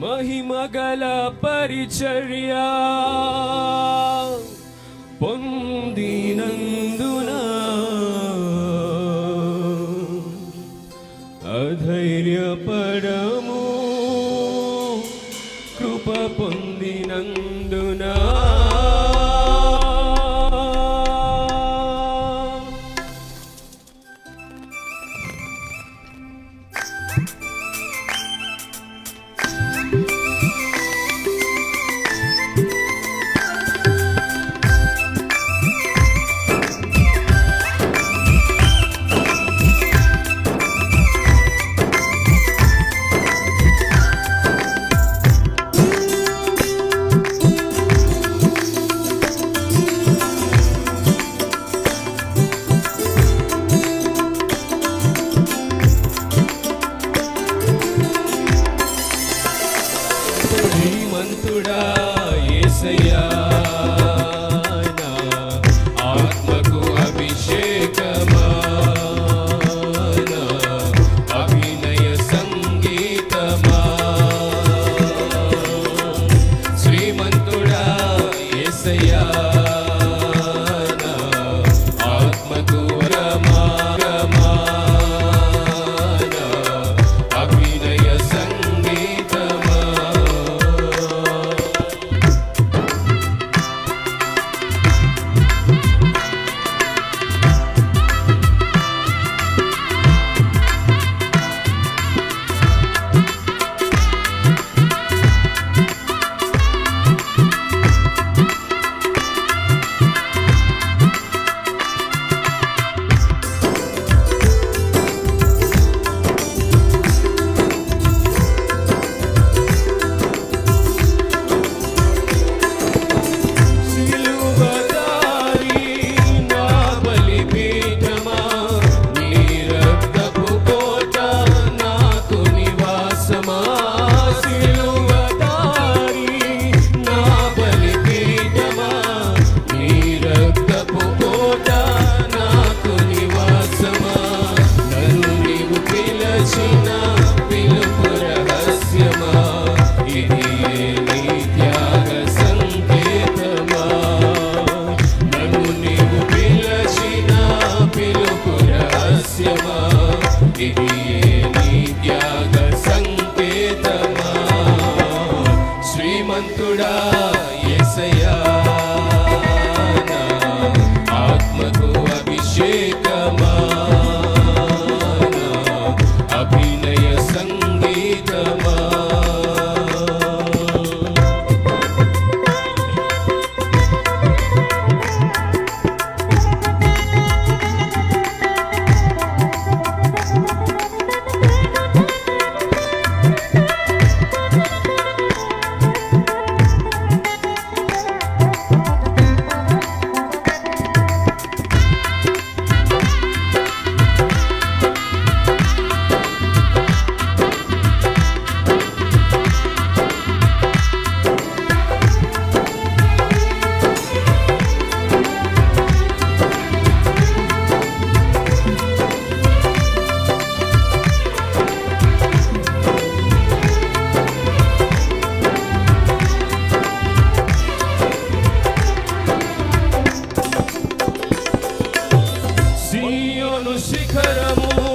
మహిమగల పరిచర్యా పొందినందున అధైర్యపడము కృప పొందినందున శ్రీమంతుడా yeah. आत्मको अभिषेक शिखरमु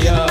yeah.